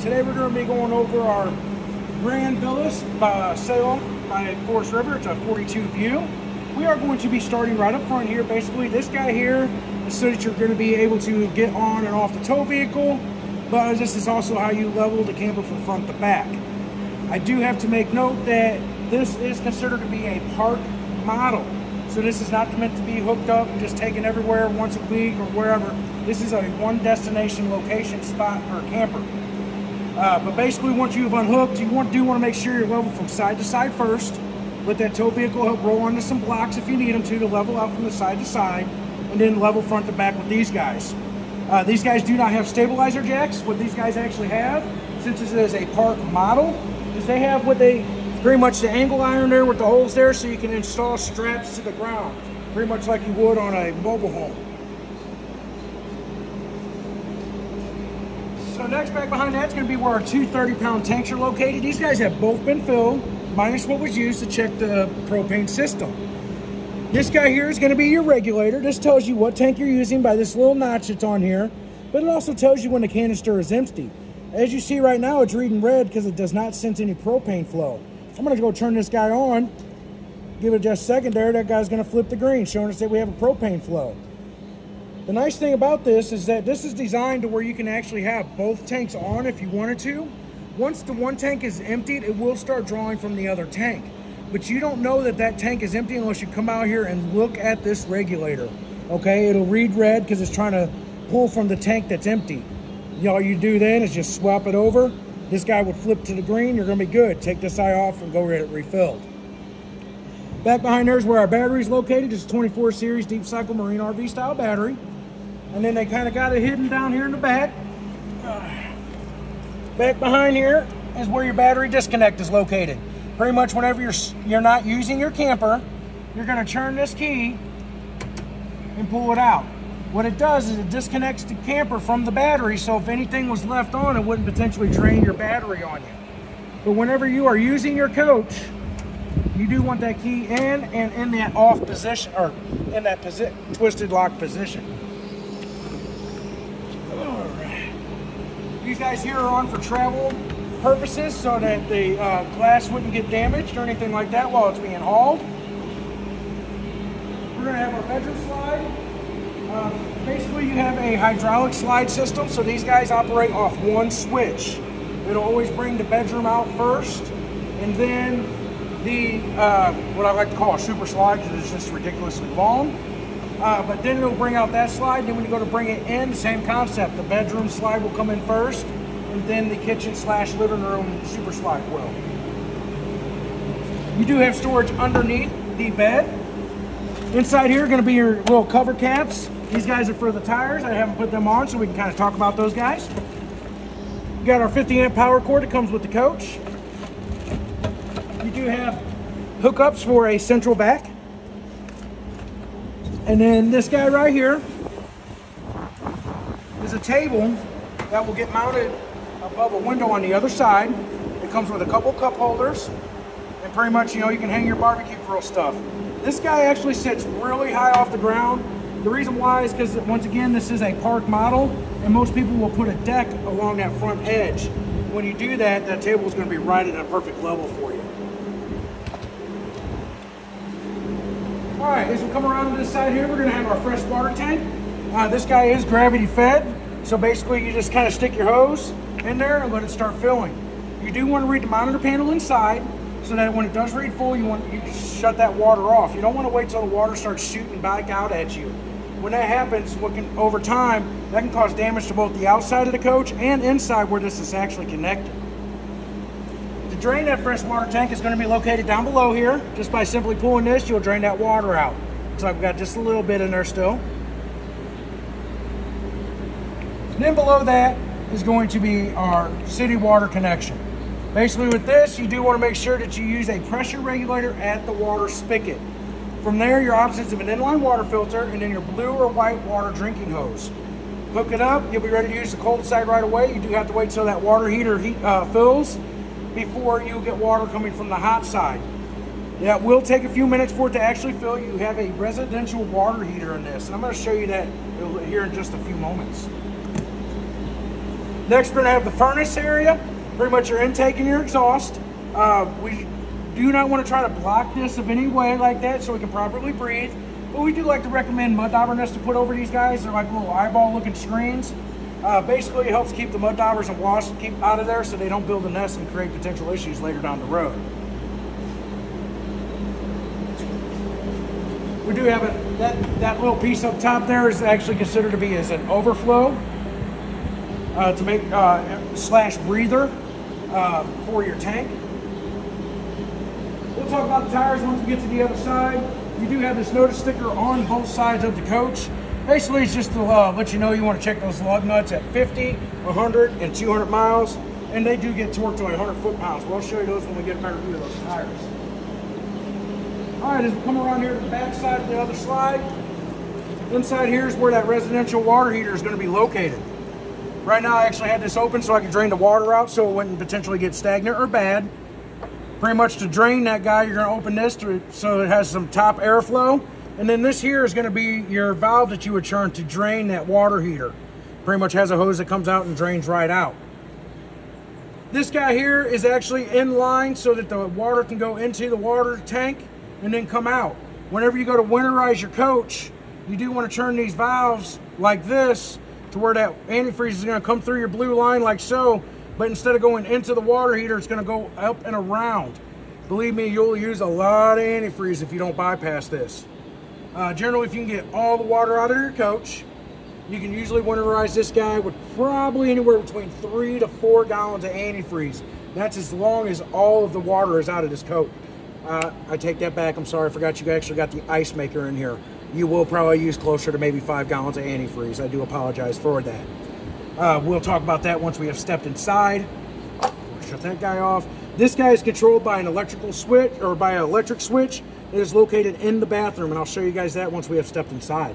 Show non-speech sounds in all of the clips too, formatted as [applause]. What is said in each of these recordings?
Today we're going to be going over our Grand Villas by Salem by Forest River. It's a 42 view. We are going to be starting right up front here. Basically, this guy here is so that you're going to be able to get on and off the tow vehicle, but this is also how you level the camper from front to back. I do have to make note that this is considered to be a park model. So this is not meant to be hooked up and just taken everywhere once a week or wherever. This is a one destination location spot for a camper. Uh, but basically once you've unhooked, you want, do want to make sure you're level from side to side first. Let that tow vehicle help roll onto some blocks if you need them to, to level out from the side to side. And then level front to back with these guys. Uh, these guys do not have stabilizer jacks. What these guys actually have, since this is a park model, is they have what they pretty much the angle iron there with the holes there so you can install straps to the ground pretty much like you would on a mobile home next back behind that's going to be where our two 30 pound tanks are located. These guys have both been filled minus what was used to check the propane system. This guy here is going to be your regulator. This tells you what tank you're using by this little notch that's on here but it also tells you when the canister is empty. As you see right now it's reading red because it does not sense any propane flow. I'm gonna go turn this guy on, give it just a second there, that guy's gonna flip the green, showing us that we have a propane flow. The nice thing about this is that this is designed to where you can actually have both tanks on if you wanted to. Once the one tank is emptied, it will start drawing from the other tank. But you don't know that that tank is empty unless you come out here and look at this regulator. Okay, it'll read red because it's trying to pull from the tank that's empty. All you do then is just swap it over this guy would flip to the green, you're gonna be good. Take this eye off and go get it refilled. Back behind there is where our battery is located. It's a 24 series deep cycle marine RV style battery. And then they kind of got it hidden down here in the back. Back behind here is where your battery disconnect is located. Pretty much whenever you're, you're not using your camper, you're gonna turn this key and pull it out. What it does is it disconnects the camper from the battery, so if anything was left on, it wouldn't potentially drain your battery on you. But whenever you are using your coach, you do want that key in and in that off position, or in that posi twisted lock position. All right. These guys here are on for travel purposes so that the uh, glass wouldn't get damaged or anything like that while it's being hauled. We're going to have our bedroom slide. Um, basically, you have a hydraulic slide system, so these guys operate off one switch. It'll always bring the bedroom out first, and then the, uh, what I like to call a super slide, because it's just ridiculously long. Uh, but then it'll bring out that slide, then when you go to bring it in, same concept. The bedroom slide will come in first, and then the kitchen slash living room super slide will. You do have storage underneath the bed. Inside here are gonna be your little cover caps. These guys are for the tires. I haven't put them on so we can kind of talk about those guys. We got our 50 amp power cord that comes with the coach. You do have hookups for a central vac. And then this guy right here is a table that will get mounted above a window on the other side. It comes with a couple cup holders and pretty much, you know, you can hang your barbecue grill stuff. This guy actually sits really high off the ground the reason why is because, once again, this is a park model, and most people will put a deck along that front edge. When you do that, that table is going to be right at a perfect level for you. All right, as we come around to this side here, we're to have our fresh water tank. Uh, this guy is gravity fed, so basically you just kind of stick your hose in there and let it start filling. You do want to read the monitor panel inside, so that when it does read full, you want you shut that water off. You don't want to wait till the water starts shooting back out at you when that happens, what can, over time, that can cause damage to both the outside of the coach and inside where this is actually connected. Drain that fresh water tank is going to be located down below here. Just by simply pulling this, you'll drain that water out. So I've got just a little bit in there still. And then below that is going to be our city water connection. Basically with this, you do want to make sure that you use a pressure regulator at the water spigot. From there, your options of an inline water filter and then your blue or white water drinking hose. Hook it up, you'll be ready to use the cold side right away. You do have to wait till that water heater heat, uh, fills before you get water coming from the hot side. It will take a few minutes for it to actually fill. You have a residential water heater in this, and I'm going to show you that here in just a few moments. Next, we're gonna have the furnace area, pretty much your intake and your exhaust. Uh, we do not want to try to block this of any way like that so we can properly breathe. But we do like to recommend mud dauber to put over these guys. They're like little eyeball looking screens. Uh, basically, it helps keep the mud daubers and wasps keep out of there so they don't build a nest and create potential issues later down the road. We do have a, that, that little piece up top there is actually considered to be as an overflow uh, to make uh, slash breather uh, for your tank. We'll talk about the tires once we get to the other side. You do have this notice sticker on both sides of the coach. Basically, it's just to uh, let you know you want to check those lug nuts at 50, 100, and 200 miles. And they do get torqued to 100 foot-pounds. We'll show you those when we get a better view of those tires. All right, as we come around here to the back side of the other slide, inside here is where that residential water heater is going to be located. Right now, I actually had this open so I could drain the water out so it wouldn't potentially get stagnant or bad. Pretty much to drain that guy, you're going to open this to, so it has some top airflow. And then this here is going to be your valve that you would turn to drain that water heater. Pretty much has a hose that comes out and drains right out. This guy here is actually in line so that the water can go into the water tank and then come out. Whenever you go to winterize your coach, you do want to turn these valves like this to where that antifreeze is going to come through your blue line like so, but instead of going into the water heater, it's going to go up and around. Believe me, you'll use a lot of antifreeze if you don't bypass this. Uh, generally, if you can get all the water out of your coach, you can usually winterize this guy with probably anywhere between three to four gallons of antifreeze. That's as long as all of the water is out of this coat. Uh, I take that back. I'm sorry. I forgot you actually got the ice maker in here. You will probably use closer to maybe five gallons of antifreeze. I do apologize for that. Uh, we'll talk about that once we have stepped inside. Shut that guy off. This guy is controlled by an electrical switch or by an electric switch it is located in the bathroom, and I'll show you guys that once we have stepped inside.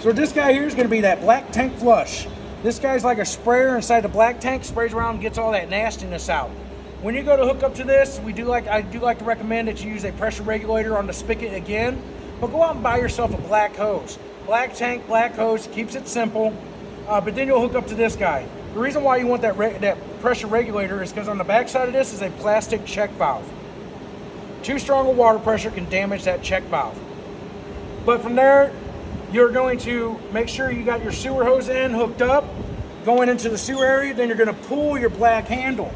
So this guy here is going to be that black tank flush. This guy's like a sprayer inside the black tank, sprays around gets all that nastiness out. When you go to hook up to this, we do like I do like to recommend that you use a pressure regulator on the spigot again, but go out and buy yourself a black hose. Black tank, black hose, keeps it simple. Uh, but then you'll hook up to this guy. The reason why you want that that pressure regulator is because on the back side of this is a plastic check valve. Too strong a water pressure can damage that check valve. But from there, you're going to make sure you got your sewer hose in, hooked up, going into the sewer area, then you're gonna pull your black handle.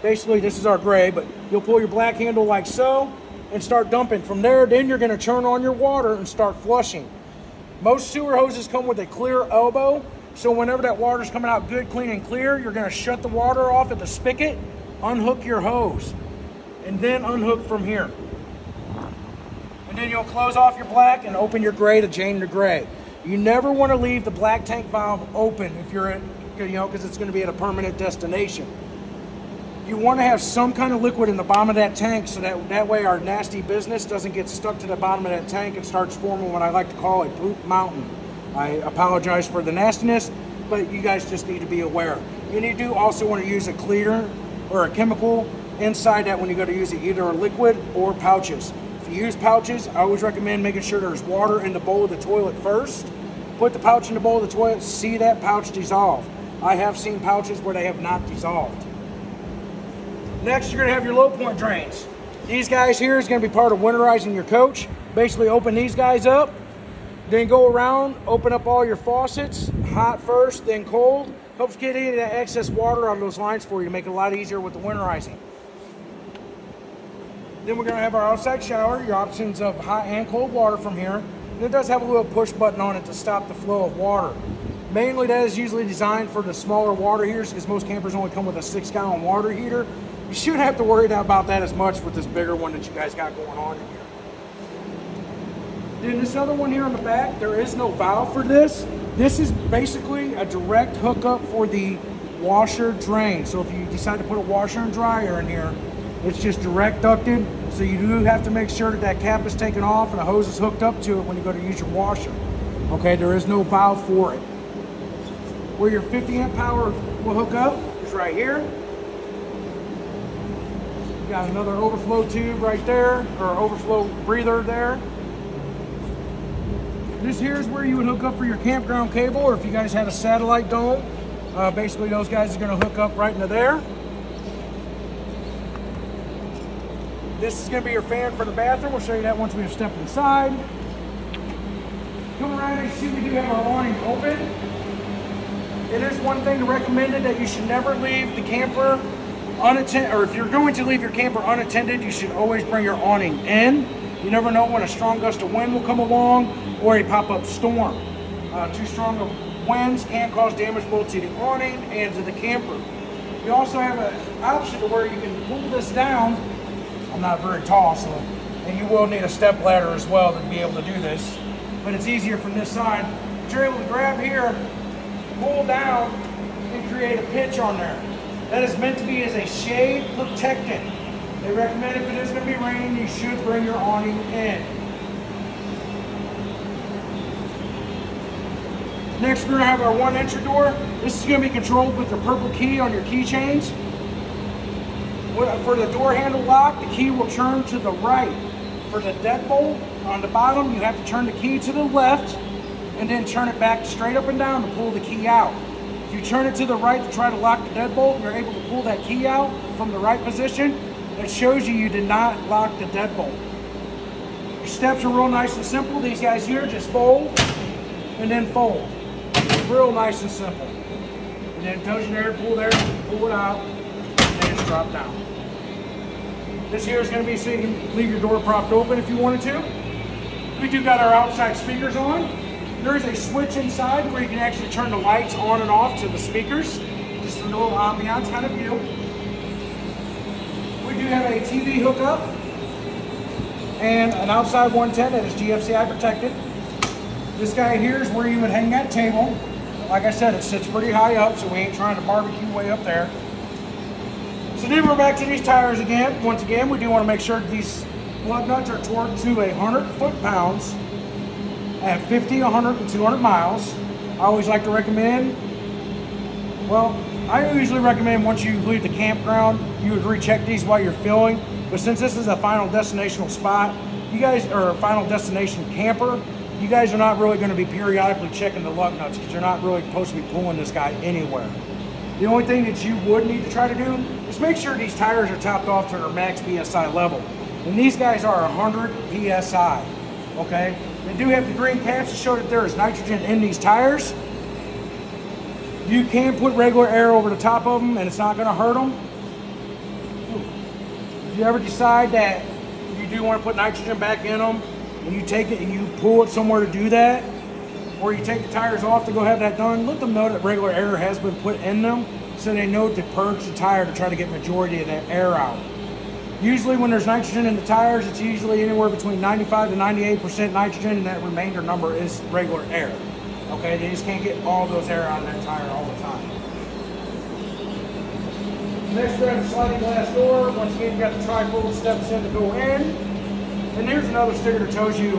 Basically, this is our gray, but you'll pull your black handle like so and start dumping. From there, then you're gonna turn on your water and start flushing. Most sewer hoses come with a clear elbow, so whenever that water's coming out good, clean, and clear, you're gonna shut the water off at the spigot, unhook your hose, and then unhook from here. And then you'll close off your black and open your gray to drain the gray. You never wanna leave the black tank valve open if you're at, you know, because it's gonna be at a permanent destination. You wanna have some kind of liquid in the bottom of that tank so that that way our nasty business doesn't get stuck to the bottom of that tank and starts forming what I like to call a poop mountain. I apologize for the nastiness, but you guys just need to be aware. And you do also want to use a cleaner or a chemical inside that when you go to use it, either a liquid or pouches. If you use pouches, I always recommend making sure there's water in the bowl of the toilet first. Put the pouch in the bowl of the toilet, see that pouch dissolve. I have seen pouches where they have not dissolved. Next, you're gonna have your low point drains. These guys here is gonna be part of winterizing your coach. Basically open these guys up, then go around, open up all your faucets, hot first, then cold. Helps get any of that excess water out of those lines for you make it a lot easier with the winterizing. Then we're gonna have our outside shower, your options of hot and cold water from here. And it does have a little push button on it to stop the flow of water. Mainly that is usually designed for the smaller water heaters because most campers only come with a six gallon water heater. You shouldn't have to worry about that as much with this bigger one that you guys got going on here. Then this other one here on the back, there is no valve for this. This is basically a direct hookup for the washer drain. So if you decide to put a washer and dryer in here, it's just direct ducted. So you do have to make sure that that cap is taken off and the hose is hooked up to it when you go to use your washer. Okay, there is no valve for it. Where your 50 amp power will hook up is right here. You got another overflow tube right there, or overflow breather there. This here is where you would hook up for your campground cable, or if you guys had a satellite dome, uh, basically those guys are gonna hook up right into there. This is gonna be your fan for the bathroom. We'll show you that once we have stepped inside. Come around and see we do have our awning open. It is one thing to recommend that you should never leave the camper unattended, or if you're going to leave your camper unattended, you should always bring your awning in. You never know when a strong gust of wind will come along or a pop-up storm. Uh, too strong of winds can cause damage both to the awning and to the camper. You also have an option to where you can pull this down. I'm not very tall, so and you will need a step ladder as well to be able to do this. But it's easier from this side. But you're able to grab here, pull down, and create a pitch on there. That is meant to be as a shade protectant. They recommend if it is going to be raining, you should bring your awning in. Next, we're going to have our one entry door. This is going to be controlled with the purple key on your keychains. For the door handle lock, the key will turn to the right. For the deadbolt on the bottom, you have to turn the key to the left and then turn it back straight up and down to pull the key out. If you turn it to the right to try to lock the deadbolt, you're able to pull that key out from the right position. It shows you you did not lock the deadbolt. Your steps are real nice and simple. These guys here just fold and then fold. Real nice and simple. And then tells you there pull there, pull it out, and just drop down. This here is going to be so you can leave your door propped open if you wanted to. We do got our outside speakers on. There is a switch inside where you can actually turn the lights on and off to the speakers. Just a little ambiance kind of view. Do have a TV hookup and an outside 110 that is GFCI protected. This guy here is where you would hang that table. Like I said, it sits pretty high up, so we ain't trying to barbecue way up there. So then we're back to these tires again. Once again, we do want to make sure these lug nuts are torqued to 100 foot-pounds at 50, 100, and 200 miles. I always like to recommend, well, I usually recommend once you leave the campground, you would recheck these while you're filling. But since this is a final destinational spot, you guys are a final destination camper, you guys are not really going to be periodically checking the lug nuts because you're not really supposed to be pulling this guy anywhere. The only thing that you would need to try to do is make sure these tires are topped off to their max PSI level. And these guys are 100 PSI, okay? They do have the green caps to show that there is nitrogen in these tires. You can put regular air over the top of them and it's not gonna hurt them. If you ever decide that you do wanna put nitrogen back in them and you take it and you pull it somewhere to do that, or you take the tires off to go have that done, let them know that regular air has been put in them so they know to purge the tire to try to get majority of that air out. Usually when there's nitrogen in the tires, it's usually anywhere between 95 to 98% nitrogen and that remainder number is regular air. Okay, they just can't get all those air out of that tire all the time. Next we have a sliding glass door. Once again, you got the trifold steps in to go in. And there's another sticker that tells you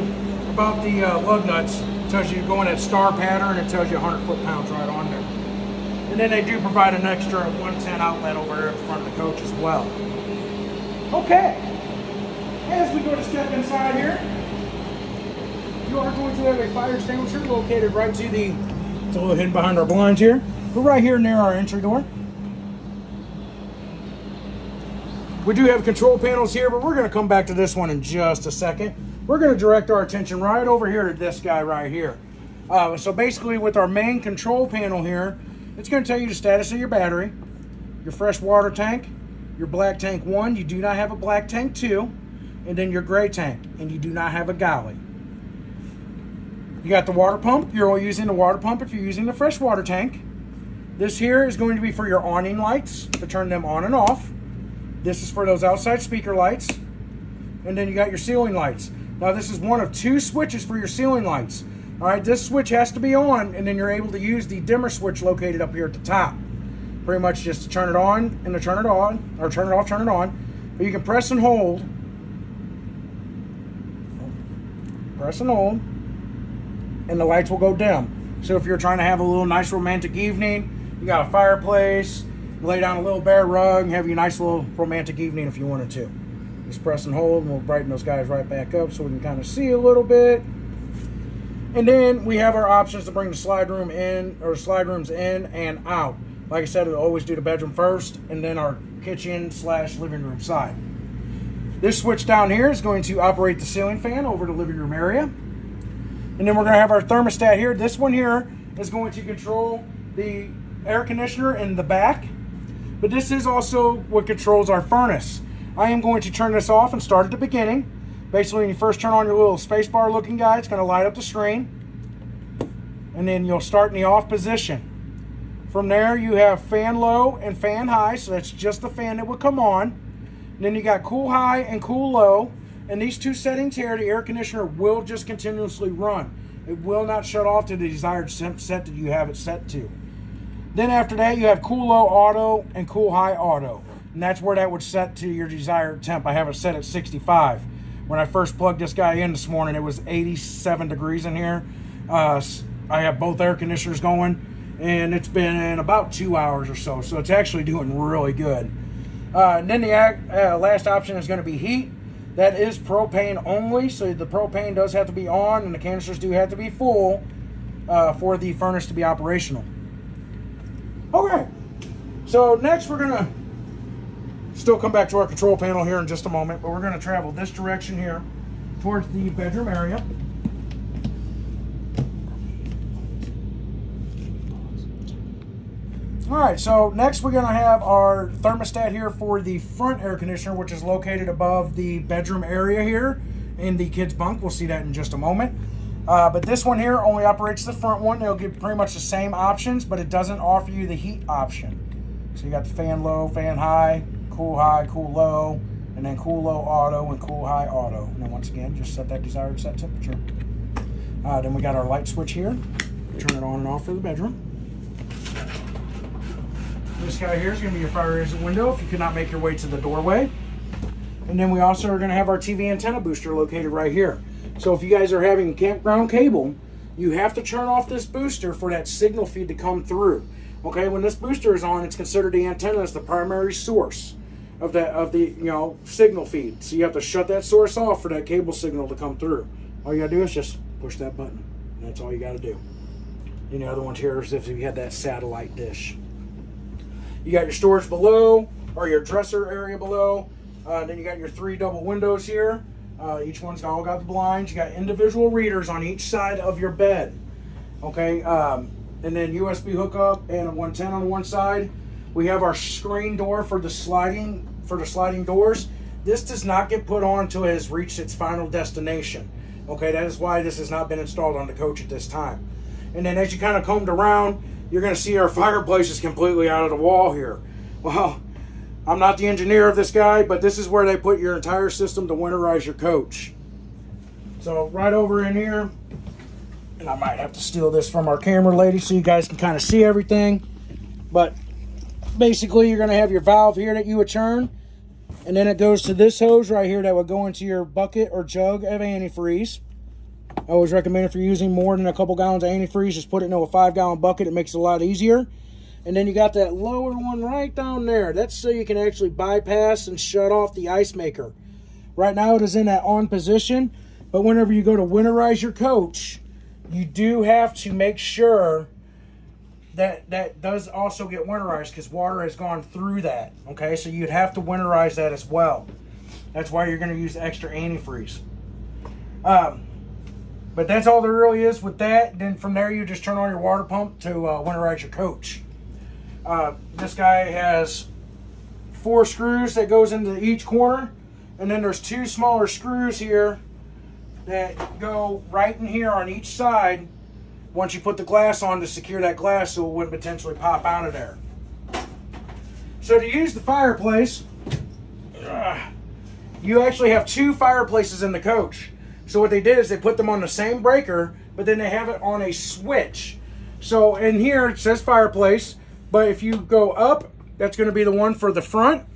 about the uh, lug nuts. It tells you going at star pattern. It tells you 100 foot-pounds right on there. And then they do provide an extra 110 outlet over there at the front of the coach as well. Okay. As we go to step inside here, you are going to have a fire extinguisher located right to the, it's a little hidden behind our blinds here, but right here near our entry door. We do have control panels here, but we're going to come back to this one in just a second. We're going to direct our attention right over here to this guy right here. Uh, so basically with our main control panel here, it's going to tell you the status of your battery, your fresh water tank, your black tank 1, you do not have a black tank 2, and then your gray tank, and you do not have a galley. You got the water pump, you're only using the water pump if you're using the fresh water tank. This here is going to be for your awning lights, to turn them on and off. This is for those outside speaker lights. And then you got your ceiling lights. Now this is one of two switches for your ceiling lights. All right, this switch has to be on and then you're able to use the dimmer switch located up here at the top. Pretty much just to turn it on and to turn it on, or turn it off, turn it on. But you can press and hold. Press and hold. And the lights will go dim. So if you're trying to have a little nice romantic evening, you got a fireplace, lay down a little bare rug have you a nice little romantic evening if you wanted to. Just press and hold and we'll brighten those guys right back up so we can kind of see a little bit. And then we have our options to bring the slide room in or slide rooms in and out. Like I said, we always do the bedroom first and then our kitchen slash living room side. This switch down here is going to operate the ceiling fan over the living room area. And then we're going to have our thermostat here. This one here is going to control the air conditioner in the back. But this is also what controls our furnace. I am going to turn this off and start at the beginning. Basically, when you first turn on your little spacebar looking guy, it's going to light up the screen. And then you'll start in the off position. From there, you have fan low and fan high, so that's just the fan that would come on. And then you got cool high and cool low. And these two settings here, the air conditioner will just continuously run. It will not shut off to the desired set that you have it set to. Then after that, you have cool low auto and cool high auto. And that's where that would set to your desired temp. I have it set at 65. When I first plugged this guy in this morning, it was 87 degrees in here. Uh, I have both air conditioners going, and it's been about two hours or so. So it's actually doing really good. Uh, and then the uh, last option is going to be heat. That is propane only, so the propane does have to be on, and the canisters do have to be full uh, for the furnace to be operational. Okay, so next we're gonna still come back to our control panel here in just a moment, but we're gonna travel this direction here towards the bedroom area. All right, so next we're gonna have our thermostat here for the front air conditioner, which is located above the bedroom area here in the kids bunk. We'll see that in just a moment. Uh, but this one here only operates the front one. It'll give pretty much the same options, but it doesn't offer you the heat option. So you got the fan low, fan high, cool high, cool low, and then cool low auto and cool high auto. And then once again, just set that desired set temperature. Uh, then we got our light switch here. Turn it on and off for the bedroom. This guy here is going to be your fire exit window if you cannot make your way to the doorway. And then we also are going to have our TV antenna booster located right here. So if you guys are having campground cable, you have to turn off this booster for that signal feed to come through. Okay, when this booster is on, it's considered the antenna as the primary source of that of the you know signal feed. So you have to shut that source off for that cable signal to come through. All you gotta do is just push that button. That's all you gotta do. And the other ones here is if you had that satellite dish. You got your storage below or your dresser area below. Uh, then you got your three double windows here. Uh, each one's all got the blinds. You got individual readers on each side of your bed. Okay, um, and then USB hookup and a 110 on one side. We have our screen door for the sliding for the sliding doors. This does not get put on until it has reached its final destination. Okay, that is why this has not been installed on the coach at this time. And then as you kind of combed around, you're going to see our fireplace is completely out of the wall here. Well, I'm not the engineer of this guy, but this is where they put your entire system to winterize your coach. So right over in here, and I might have to steal this from our camera lady so you guys can kind of see everything. But basically, you're going to have your valve here that you would turn, and then it goes to this hose right here that would go into your bucket or jug of antifreeze. I always recommend if you're using more than a couple gallons of antifreeze, just put it in a five gallon bucket. It makes it a lot easier. And then you got that lower one right down there. That's so you can actually bypass and shut off the ice maker. Right now it is in that on position, but whenever you go to winterize your coach, you do have to make sure that that does also get winterized because water has gone through that. Okay, so you'd have to winterize that as well. That's why you're going to use extra antifreeze. Um, but that's all there really is with that. Then from there, you just turn on your water pump to uh, winterize your coach. Uh, this guy has four screws that goes into each corner. And then there's two smaller screws here that go right in here on each side once you put the glass on to secure that glass so it wouldn't potentially pop out of there. So to use the fireplace, uh, you actually have two fireplaces in the coach. So what they did is they put them on the same breaker, but then they have it on a switch. So in here it says fireplace, but if you go up, that's going to be the one for the front.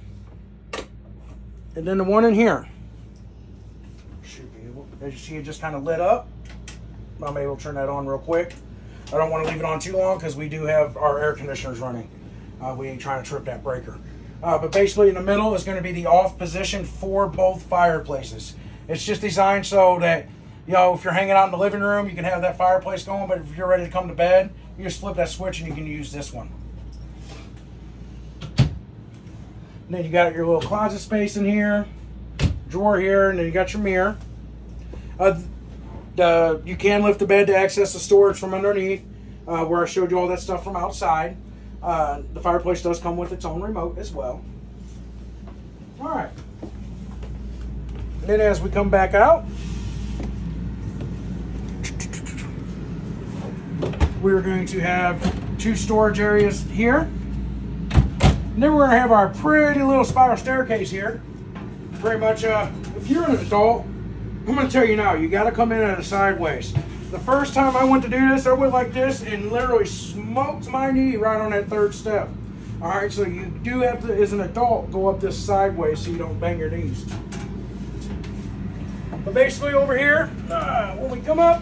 And then the one in here. Should be able, as you see, it just kind of lit up. I'm able to turn that on real quick. I don't want to leave it on too long because we do have our air conditioners running. Uh, we ain't trying to trip that breaker. Uh, but basically in the middle is going to be the off position for both fireplaces. It's just designed so that you know, if you're hanging out in the living room, you can have that fireplace going. But if you're ready to come to bed, you just flip that switch and you can use this one. And then you got your little closet space in here, drawer here, and then you got your mirror. Uh, the, you can lift the bed to access the storage from underneath, uh, where I showed you all that stuff from outside. Uh, the fireplace does come with its own remote as well. All right. Then as we come back out, we're going to have two storage areas here. And then we're to have our pretty little spiral staircase here. Pretty much, uh, if you're an adult, I'm to tell you now, you got to come in at a sideways. The first time I went to do this, I went like this and literally smoked my knee right on that third step. All right, so you do have to, as an adult, go up this sideways so you don't bang your knees. But basically over here, uh, when we come up,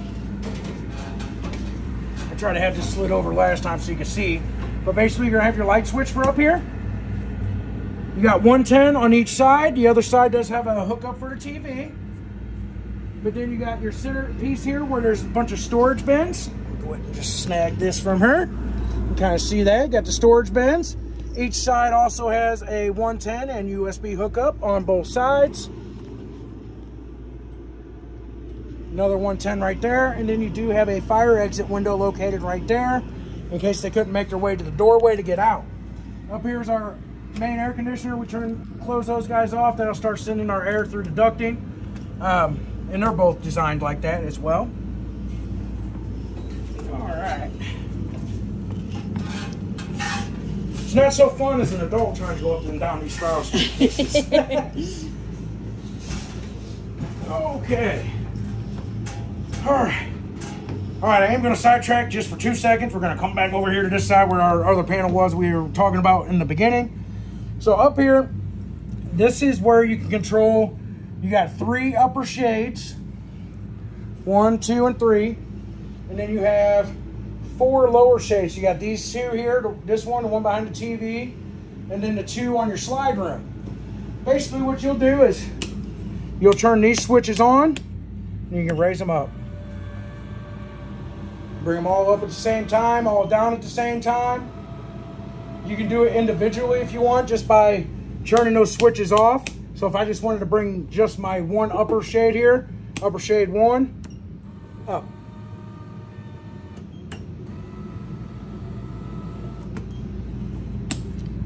I tried to have this slid over last time so you can see. But basically you're gonna have your light switch for up here. You got 110 on each side. The other side does have a hookup for the TV. But then you got your center piece here where there's a bunch of storage bins. Go ahead and just snag this from her. You kind of see that. Got the storage bins. Each side also has a 110 and USB hookup on both sides. Another 110 right there. And then you do have a fire exit window located right there in case they couldn't make their way to the doorway to get out. Up here is our main air conditioner. We turn, close those guys off. That'll start sending our air through the ducting. Um, and they're both designed like that as well. All right. It's not so fun as an adult trying to go up and down these spiral staircases. [laughs] okay. All right. All right, I am going to sidetrack just for two seconds. We're going to come back over here to this side where our other panel was we were talking about in the beginning. So up here, this is where you can control, you got three upper shades, one, two, and three. And then you have four lower shades. You got these two here, this one, the one behind the TV, and then the two on your slide room. Basically what you'll do is you'll turn these switches on and you can raise them up. Bring them all up at the same time, all down at the same time. You can do it individually if you want, just by turning those switches off. So if I just wanted to bring just my one upper shade here, upper shade one, up.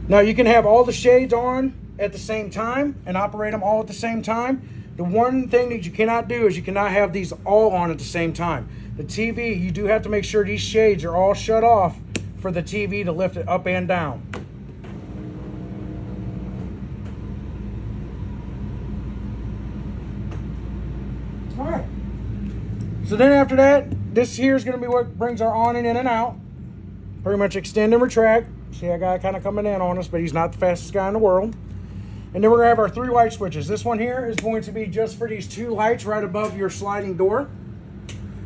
Now you can have all the shades on at the same time and operate them all at the same time. The one thing that you cannot do is you cannot have these all on at the same time. The TV, you do have to make sure these shades are all shut off for the TV to lift it up and down. All right. So then after that, this here is going to be what brings our awning in and out. Pretty much extend and retract. See that guy kind of coming in on us, but he's not the fastest guy in the world. And then we're going to have our three light switches. This one here is going to be just for these two lights right above your sliding door.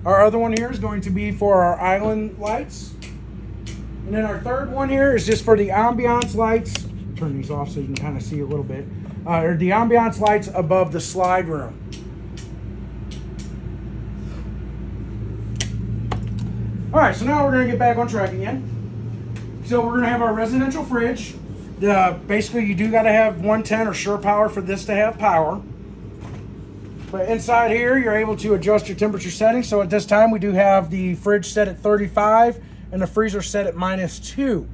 Our other one here is going to be for our island lights. And then our third one here is just for the ambiance lights. Turn these off so you can kind of see a little bit. Uh, or the ambiance lights above the slide room. All right, so now we're gonna get back on track again. So we're gonna have our residential fridge. Uh, basically, you do gotta have 110 or shore power for this to have power. But inside here, you're able to adjust your temperature settings. So at this time, we do have the fridge set at 35 and the freezer set at minus two.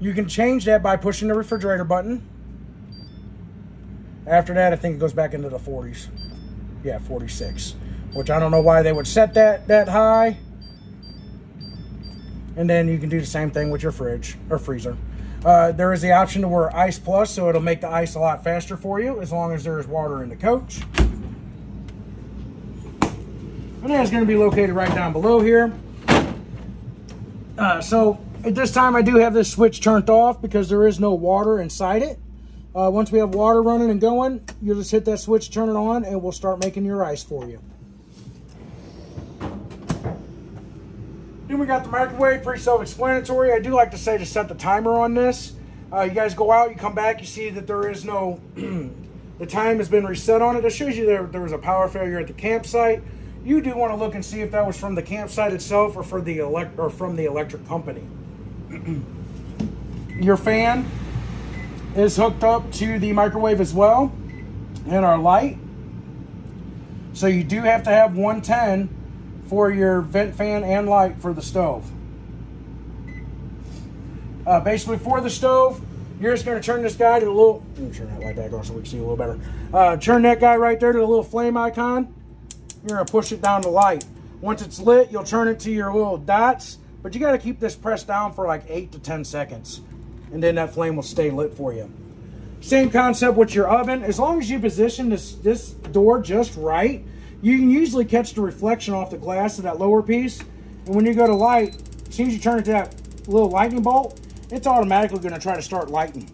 You can change that by pushing the refrigerator button. After that, I think it goes back into the 40s. Yeah, 46, which I don't know why they would set that that high. And then you can do the same thing with your fridge or freezer. Uh, there is the option to wear Ice Plus, so it'll make the ice a lot faster for you as long as there is water in the coach. And that's going to be located right down below here. Uh, so at this time I do have this switch turned off because there is no water inside it. Uh, once we have water running and going, you'll just hit that switch, turn it on, and we'll start making your ice for you. Then we got the microwave, pretty self-explanatory. I do like to say to set the timer on this. Uh, you guys go out, you come back, you see that there is no, [clears throat] the time has been reset on it. It shows you there, there was a power failure at the campsite. You do want to look and see if that was from the campsite itself or for the elect or from the electric company. [clears throat] Your fan is hooked up to the microwave as well and our light. So you do have to have 110 for your vent fan and light for the stove. Uh, basically for the stove, you're just going to turn this guy to a little, turn that light back on so we can see a little better. Uh, turn that guy right there to the little flame icon. You're to push it down to light. Once it's lit, you'll turn it to your little dots, but you got to keep this pressed down for like 8 to 10 seconds, and then that flame will stay lit for you. Same concept with your oven. As long as you position this, this door just right, you can usually catch the reflection off the glass of that lower piece. And when you go to light, as soon as you turn it to that little lightning bolt, it's automatically to try to start lighting.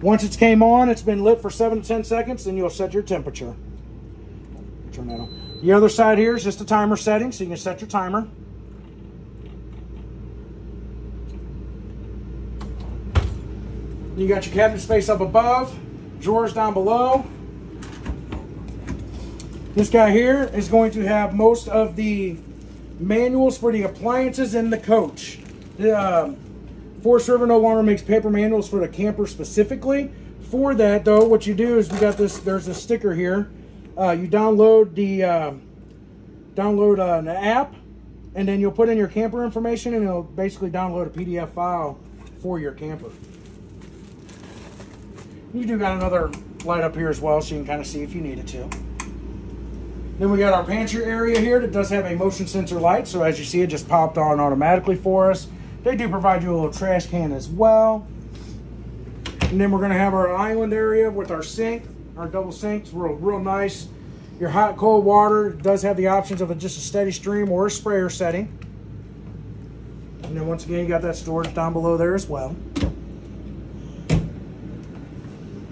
Once it's came on, it's been lit for 7 to 10 seconds, then you'll set your temperature. The other side here is just a timer setting, so you can set your timer. You got your cabinet space up above, drawers down below. This guy here is going to have most of the manuals for the appliances in the coach. The uh, Forest River no longer makes paper manuals for the camper specifically. For that though, what you do is we got this, there's a sticker here. Uh, you download the, uh, download uh, an app and then you'll put in your camper information and it'll basically download a PDF file for your camper. You do got another light up here as well so you can kind of see if you need it to. Then we got our pantry area here that does have a motion sensor light. So as you see, it just popped on automatically for us. They do provide you a little trash can as well. And then we're gonna have our island area with our sink, our double sinks, real, real nice. Your hot, cold water does have the options of a, just a steady stream or a sprayer setting. And then once again, you got that storage down below there as well.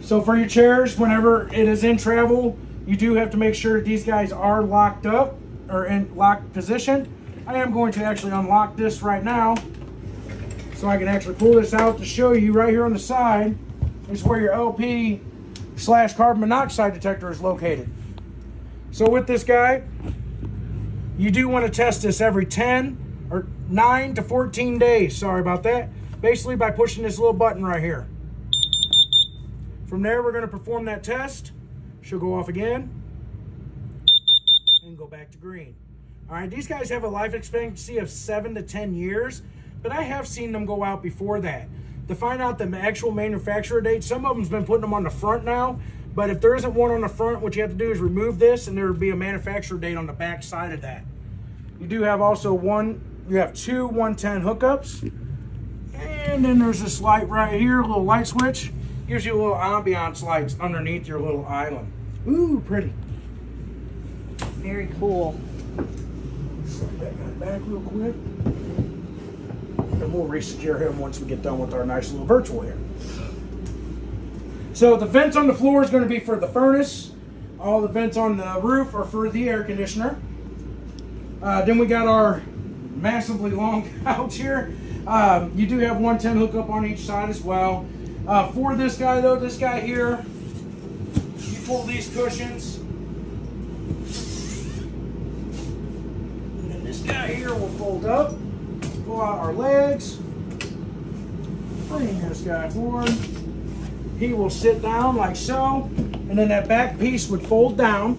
So for your chairs, whenever it is in travel, you do have to make sure that these guys are locked up or in locked position. I am going to actually unlock this right now so I can actually pull this out to show you right here on the side is where your LP slash carbon monoxide detector is located. So with this guy, you do want to test this every 10 or 9 to 14 days. Sorry about that. Basically by pushing this little button right here. From there, we're going to perform that test. She'll go off again and go back to green. All right, these guys have a life expectancy of seven to 10 years, but I have seen them go out before that. To find out the actual manufacturer date, some of them's been putting them on the front now, but if there isn't one on the front, what you have to do is remove this and there will be a manufacturer date on the back side of that. You do have also one, you have two 110 hookups. And then there's this light right here, a little light switch. Gives you a little ambiance lights underneath your little island. Ooh, pretty. Very cool. Slide that guy back real quick. And we'll resecure him once we get done with our nice little virtual here. So the vents on the floor is going to be for the furnace. All the vents on the roof are for the air conditioner. Uh, then we got our massively long [laughs] couch here. Um, you do have 110 hookup on each side as well. Uh, for this guy though, this guy here, you pull these cushions. And then this guy here will fold up, pull out our legs, bring this guy forward. He will sit down like so, and then that back piece would fold down.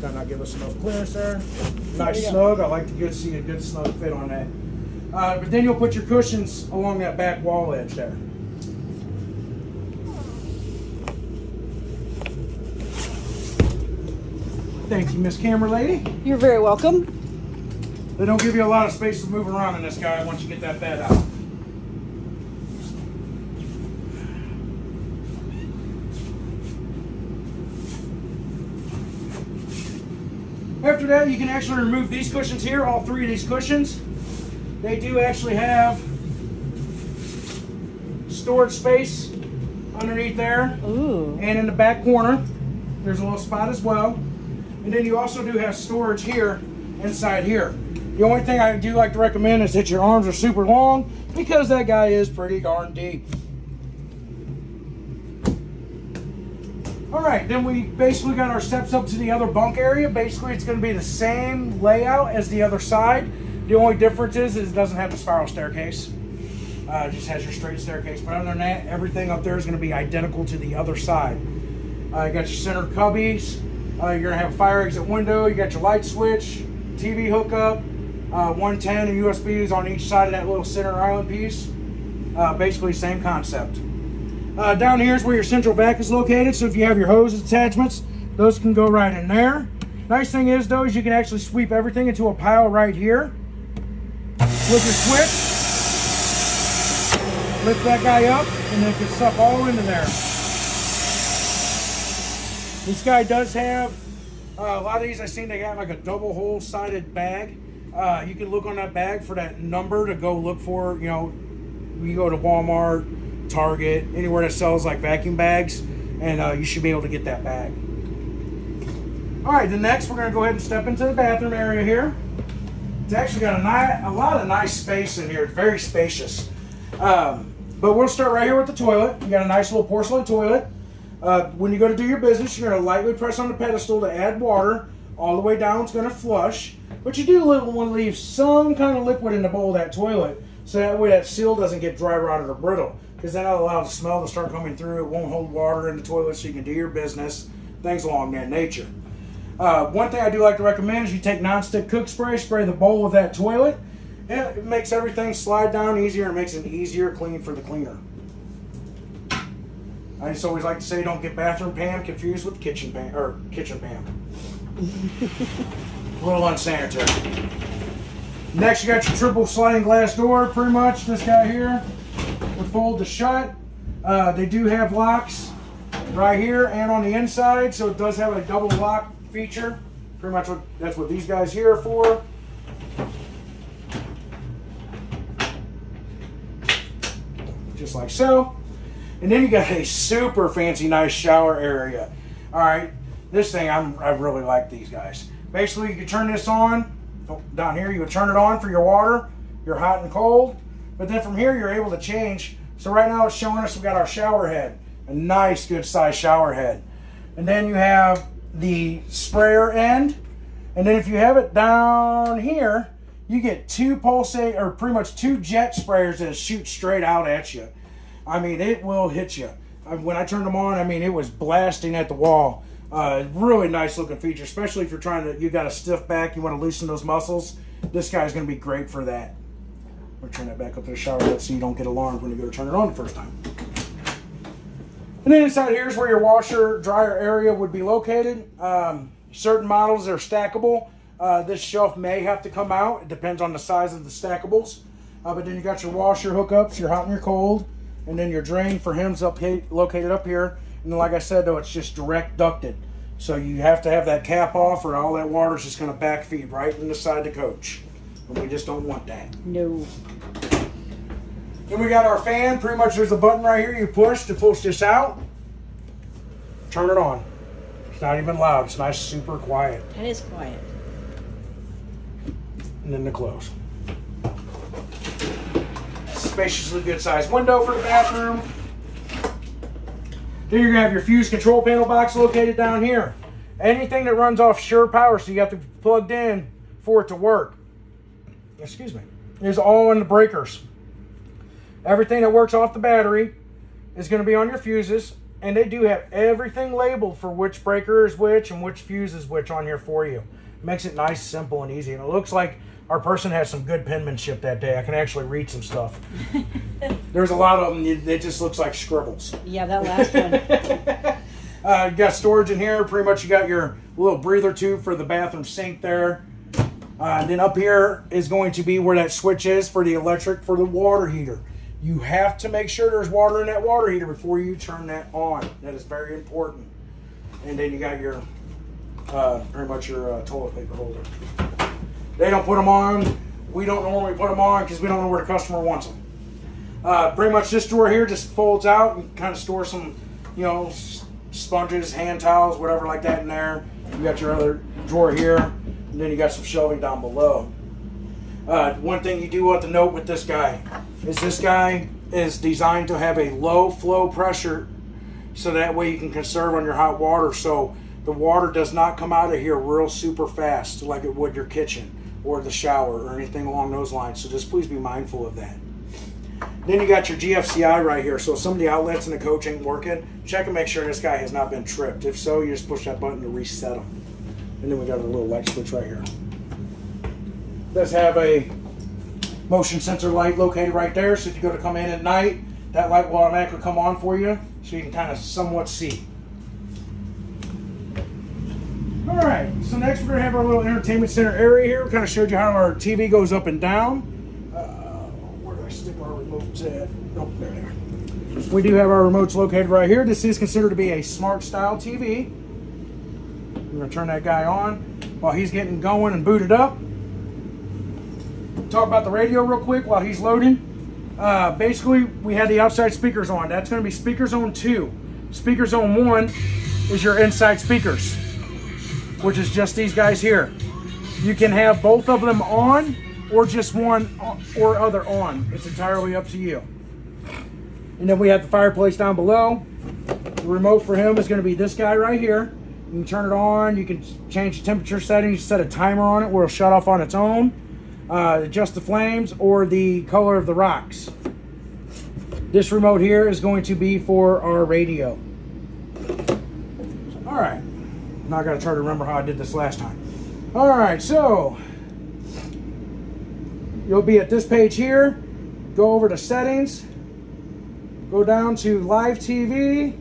Did not give us enough clearance there. Nice snug. I like to get see a good snug fit on that. Uh, but then you'll put your cushions along that back wall edge there. Thank you, Miss Camera Lady. You're very welcome. They don't give you a lot of space to move around in this guy once you get that bed out. After that, you can actually remove these cushions here, all three of these cushions. They do actually have storage space underneath there. Ooh. And in the back corner, there's a little spot as well. And then you also do have storage here inside here. The only thing I do like to recommend is that your arms are super long because that guy is pretty darn deep. All right, then we basically got our steps up to the other bunk area. Basically, it's going to be the same layout as the other side. The only difference is, is it doesn't have the spiral staircase. Uh, it just has your straight staircase. But other than that, everything up there is going to be identical to the other side. Uh, you got your center cubbies. Uh, you're to have a fire exit window. You got your light switch, TV hookup, uh, 110 and USBs on each side of that little center island piece. Uh, basically, same concept. Uh, down here is where your central vac is located. So if you have your hose attachments, those can go right in there. Nice thing is though, is you can actually sweep everything into a pile right here with your switch. Lift that guy up and then can stuff all into there. This guy does have, uh, a lot of these I've seen they got like a double hole sided bag. Uh, you can look on that bag for that number to go look for, you know, you go to Walmart, Target, anywhere that sells like vacuum bags, and uh, you should be able to get that bag. All right, the next we're gonna go ahead and step into the bathroom area here. It's actually got a, a lot of nice space in here. It's very spacious. Um, but we'll start right here with the toilet. You got a nice little porcelain toilet. Uh, when you go to do your business, you're gonna lightly press on the pedestal to add water. All the way down, it's gonna flush. But you do want to leave some kind of liquid in the bowl of that toilet, so that way that seal doesn't get dry, rotted, or brittle because that'll allow the smell to start coming through. It won't hold water in the toilet so you can do your business, things along that nature. Uh, one thing I do like to recommend is you take nonstick cook spray, spray the bowl of that toilet. it makes everything slide down easier and makes it easier clean for the cleaner. I just always like to say don't get bathroom Pam confused with kitchen Pam or kitchen Pam. [laughs] A little unsanitary. Next, you got your triple sliding glass door, pretty much. This guy here would fold to shut. Uh, they do have locks right here and on the inside, so it does have a double lock feature. Pretty much what that's what these guys here are for. Just like so. And then you got a super fancy, nice shower area. All right, this thing I'm I really like these guys. Basically, you can turn this on oh, down here. You can turn it on for your water, your hot and cold. But then from here, you're able to change. So right now it's showing us we got our shower head, a nice good size shower head. And then you have the sprayer end. And then if you have it down here, you get two pulsate or pretty much two jet sprayers that shoot straight out at you. I mean, it will hit you. When I turned them on, I mean, it was blasting at the wall. Uh, really nice looking feature, especially if you're trying to, you got a stiff back, you want to loosen those muscles. This guy's going to be great for that. Or turn that back up to the shower head so you don't get alarmed when you go to turn it on the first time. And then inside here is where your washer dryer area would be located. Um, certain models are stackable. Uh, this shelf may have to come out. It depends on the size of the stackables. Uh, but then you got your washer hookups, your hot and your cold, and then your drain for him's up located up here. And then, like I said, though, it's just direct ducted. So you have to have that cap off, or all that water is just going to backfeed right in the side of the coach. And we just don't want that. No. Then we got our fan. Pretty much there's a button right here you push to push this out. Turn it on. It's not even loud. It's nice, super quiet. It is quiet. And then the close. Spaciously good sized window for the bathroom. Then you're gonna have your fuse control panel box located down here. Anything that runs off shore power, so you have to be plugged in for it to work. Excuse me. Is all in the breakers. Everything that works off the battery is to be on your fuses, and they do have everything labeled for which breaker is which and which fuse is which on here for you. Makes it nice, simple, and easy. And it looks like our person has some good penmanship that day. I can actually read some stuff. [laughs] There's a lot of them. It just looks like scribbles. Yeah, that last one. [laughs] uh, you got storage in here. Pretty much you got your little breather tube for the bathroom sink there. Uh, then up here is going to be where that switch is for the electric for the water heater. You have to make sure there's water in that water heater before you turn that on. That is very important. And then you got your, uh, pretty much your uh, toilet paper holder. They don't put them on. We don't normally put them on because we don't know where the customer wants them. Uh, pretty much this drawer here just folds out and kind of store some, you know, sponges, hand towels, whatever like that in there. You got your other drawer here, and then you got some shelving down below. Uh, one thing you do want to note with this guy is this guy is designed to have a low flow pressure so that way you can conserve on your hot water so the water does not come out of here real super fast like it would your kitchen or the shower or anything along those lines. So just please be mindful of that. Then you got your GFCI right here. So some of the outlets in the coach ain't working, check and make sure this guy has not been tripped. If so, you just push that button to reset them. And then we got a little light switch right here. Does have a motion sensor light located right there. So if you go to come in at night, that light will automatically come on for you so you can kind of somewhat see. All right, so next we're gonna have our little entertainment center area here. We kind of showed you how our TV goes up and down. Uh, where do I stick our remotes at? Oh, there they. We do have our remotes located right here. This is considered to be a smart style TV. We're gonna turn that guy on while he's getting going and booted up. Talk about the radio real quick while he's loading. Uh, basically, we had the outside speakers on. That's gonna be speaker zone two. Speaker zone one is your inside speakers which is just these guys here. You can have both of them on or just one or other on. It's entirely up to you. And then we have the fireplace down below. The remote for him is going to be this guy right here. You can turn it on. You can change the temperature settings, set a timer on it where it'll shut off on its own. Uh, adjust the flames or the color of the rocks. This remote here is going to be for our radio. All right. Now I got to try to remember how I did this last time. All right, so you'll be at this page here. Go over to settings. Go down to live TV.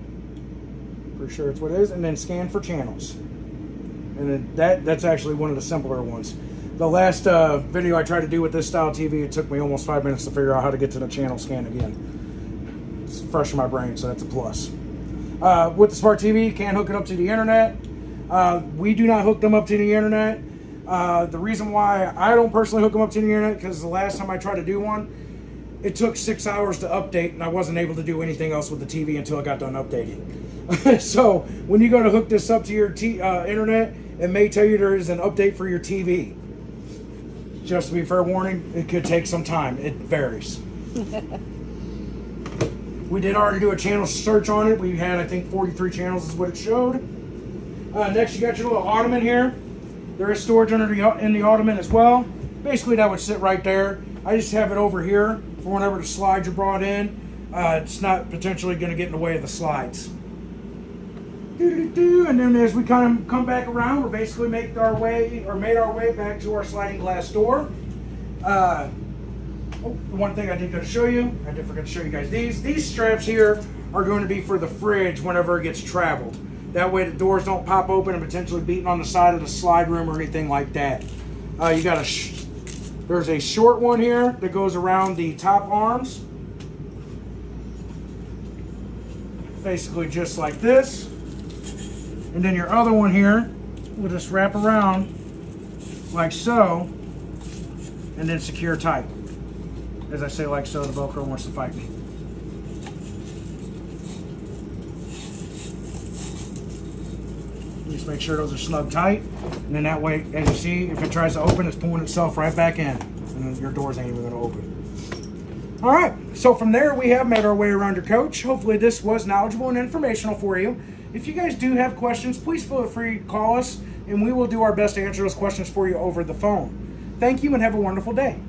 Pretty sure it's what it is, and then scan for channels. And then that that's actually one of the simpler ones. The last uh, video I tried to do with this style TV, it took me almost five minutes to figure out how to get to the channel scan again. It's fresh in my brain, so that's a plus. Uh, with the smart TV, you can hook it up to the internet. Uh, we do not hook them up to the internet. Uh, the reason why I don't personally hook them up to the internet because the last time I tried to do one, it took six hours to update, and I wasn't able to do anything else with the TV until I got done updating. [laughs] so when you go to hook this up to your uh, internet, it may tell you there is an update for your TV. Just to be fair warning, it could take some time. It varies. [laughs] we did already do a channel search on it. We had, I think, 43 channels is what it showed. Uh, next, you got your little ottoman here. There is storage under the in the ottoman as well. Basically, that would sit right there. I just have it over here for whenever the slides are brought in. Uh, it's not potentially going to get in the way of the slides. And then as we kind of come back around, we're basically make our way or made our way back to our sliding glass door. Uh, oh, one thing I did going to show you, I did forget to show you guys these. These straps here are going to be for the fridge whenever it gets traveled. That way the doors don't pop open and potentially beating on the side of the slide room or anything like that. Uh, you got a, there's a short one here that goes around the top arms. Basically just like this. And then your other one here will just wrap around like so and then secure tight. As I say like so, the Velcro wants to fight me. Just make sure those are snug tight. And then that way, as you see, if it tries to open, it's pulling itself right back in. And then your doors ain't even gonna open. All right, so from there, we have made our way around your coach. Hopefully this was knowledgeable and informational for you. If you guys do have questions, please feel free to call us and we will do our best to answer those questions for you over the phone. Thank you and have a wonderful day.